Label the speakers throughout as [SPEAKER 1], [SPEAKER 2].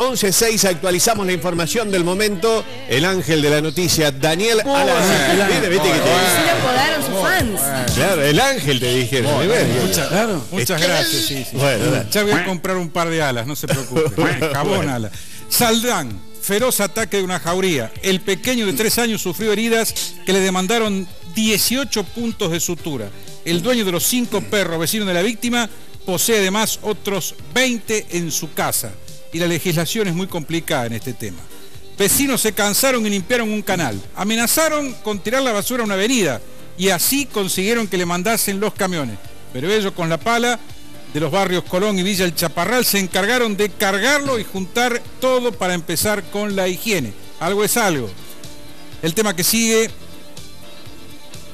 [SPEAKER 1] 11.06 actualizamos la información del momento. El ángel de la noticia, Daniel Alas. ¿Viste, viste que te-
[SPEAKER 2] Así le apodaron sus fans.
[SPEAKER 1] Claro, el ángel te dijeron.
[SPEAKER 3] Muchas, muchas gracias, sí, sí. Ya voy a comprar un par de alas, no se preocupe. Jabón
[SPEAKER 1] Bueno.
[SPEAKER 3] ala. Saldán, feroz ataque de una jauría. El pequeño de tres años sufrió heridas que le demandaron 18 puntos de sutura. El dueño de los cinco perros vecinos de la víctima posee además otros 20 en su casa. Y la legislación es muy complicada en este tema. Vecinos se cansaron y limpiaron un canal. Amenazaron con tirar la basura a una avenida y así consiguieron que le mandasen los camiones. Pero ellos con la pala de los barrios Colón y Villa El Chaparral se encargaron de cargarlo y juntar todo para empezar con la higiene. Algo es algo. El tema que sigue,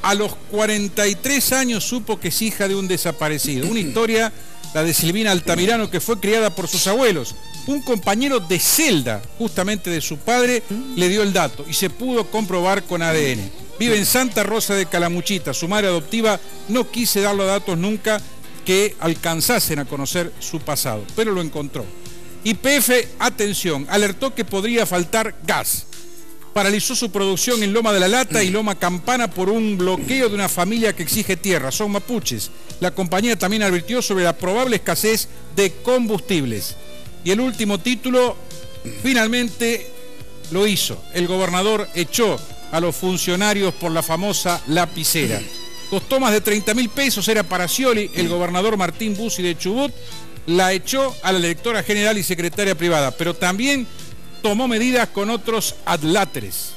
[SPEAKER 3] a los 43 años supo que es hija de un desaparecido. Una historia, la de Silvina Altamirano, que fue criada por sus abuelos. Un compañero de celda, justamente de su padre, le dio el dato y se pudo comprobar con ADN. Vive en Santa Rosa de Calamuchita. Su madre adoptiva no quise dar los datos nunca que alcanzasen a conocer su pasado, pero lo encontró. YPF, atención, alertó que podría faltar gas paralizó su producción en Loma de la Lata y Loma Campana por un bloqueo de una familia que exige tierra. Son mapuches. La compañía también advirtió sobre la probable escasez de combustibles. Y el último título, finalmente lo hizo. El gobernador echó a los funcionarios por la famosa lapicera. Costó más de 30 mil pesos, era para Scioli, el gobernador Martín Bussi de Chubut, la echó a la directora general y secretaria privada, pero también tomó medidas con otros adláteres.